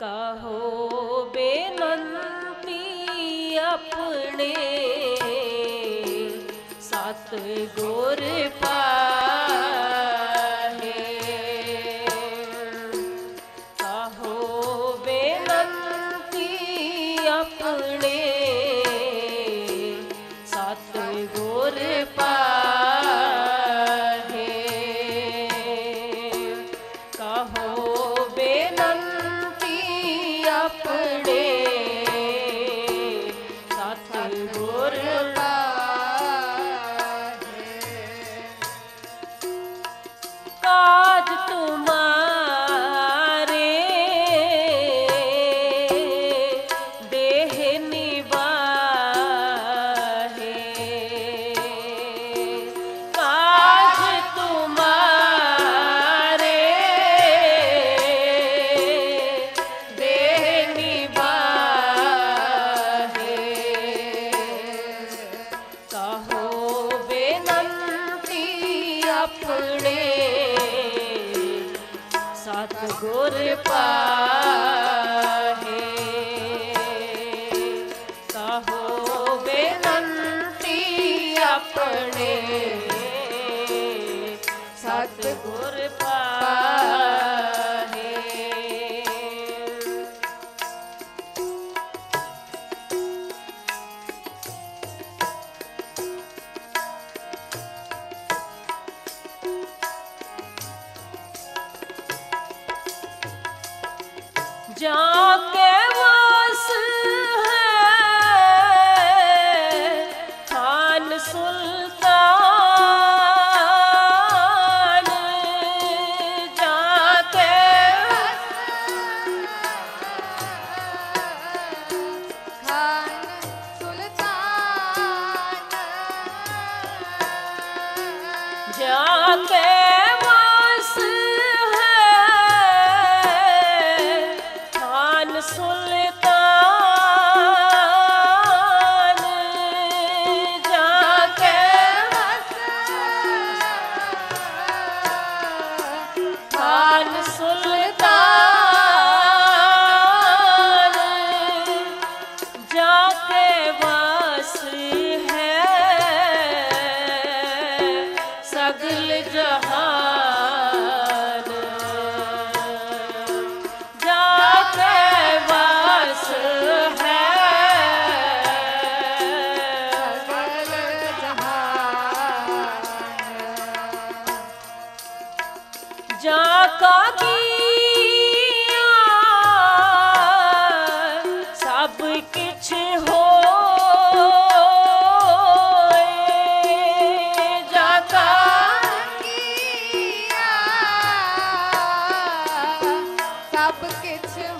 ਕਹੋ ਬੇਨੰਤੀ ਆਪਣੇ ਸਤ ਗੁਰ ਪਾ ਗੁਰ ਪਾਹੇ ਸਾਹੋ ਬੇਨੰਤੀ ਆਪਣੇ 잔대 too.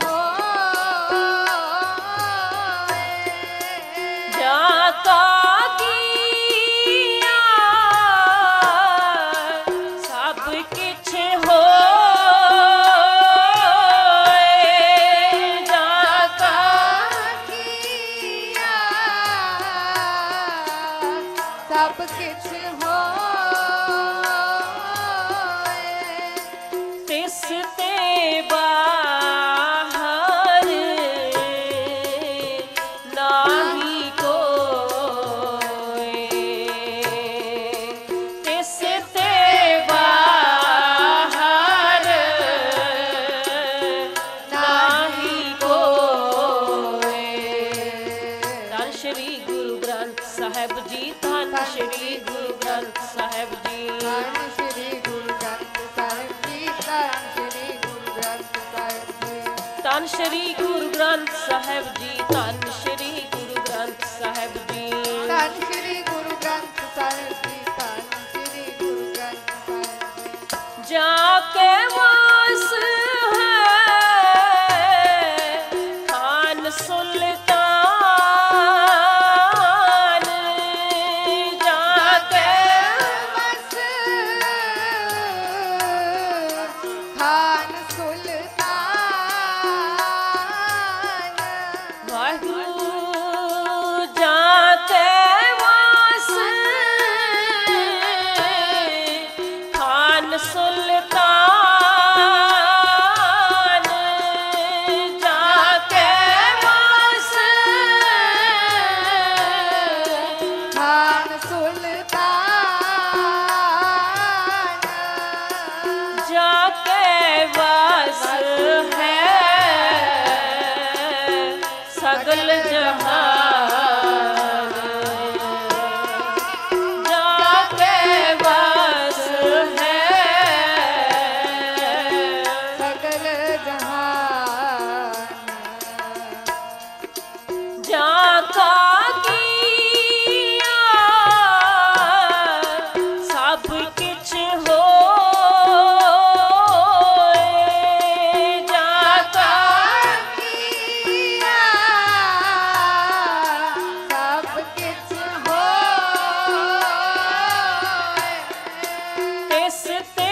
sit there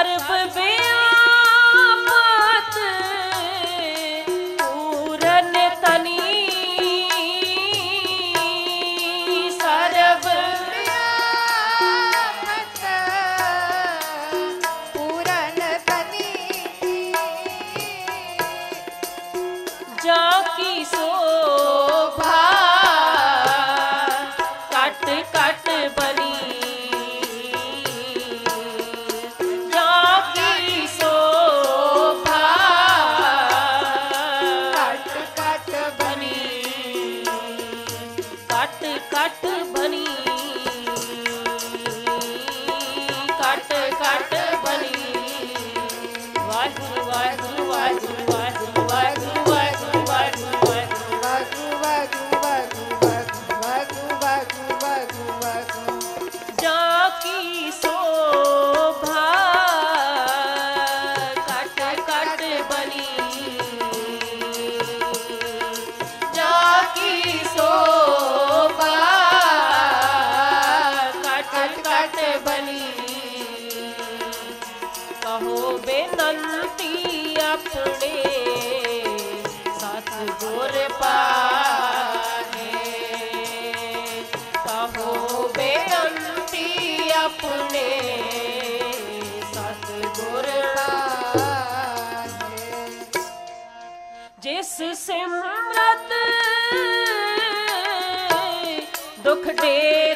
अरब बे ਸੁਖ ਦੇ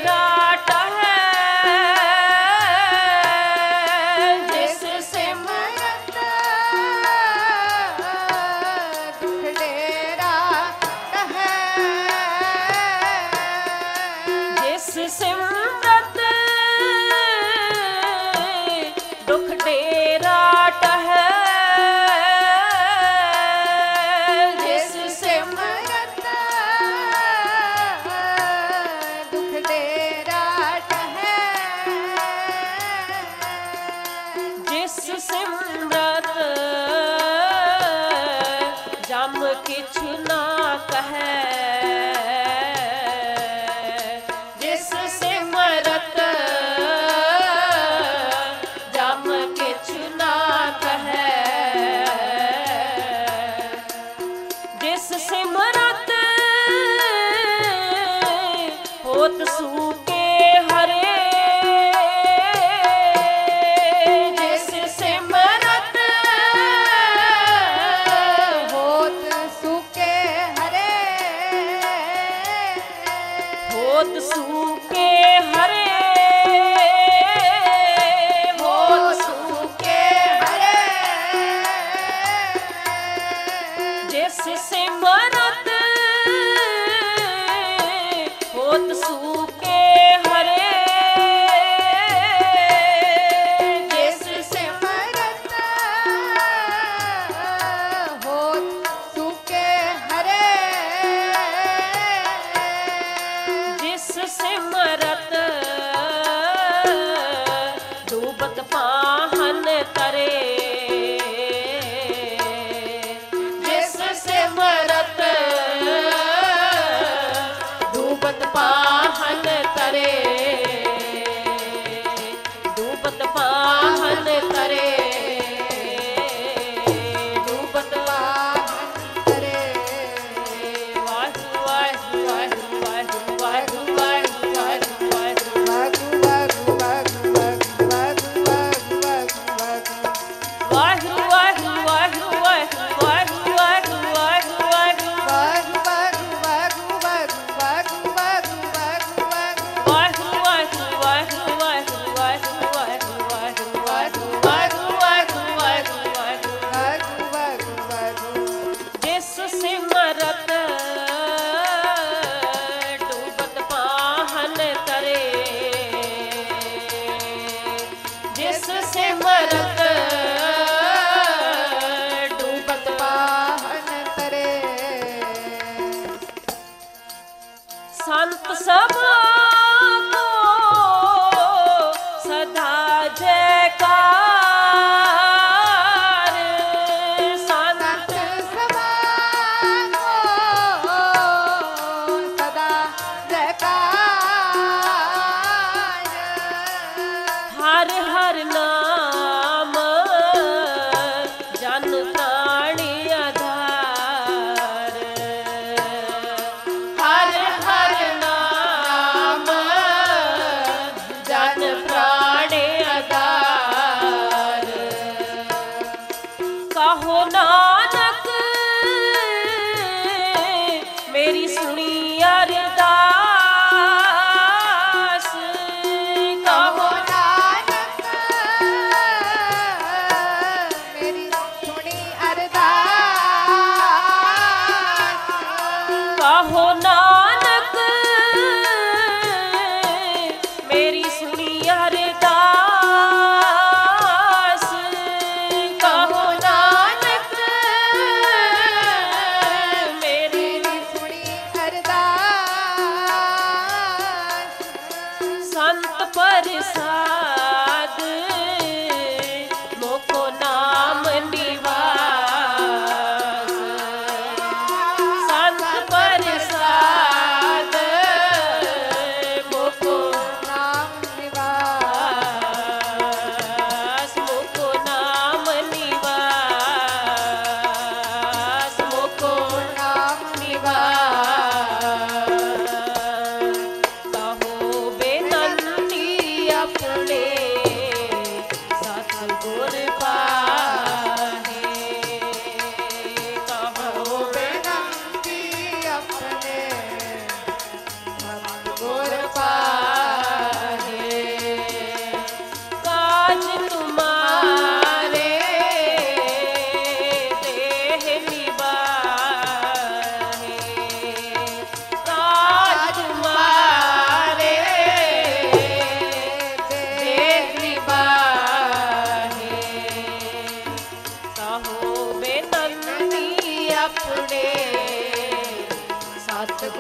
ਸੰਤ ਪਰਸਾ Hey.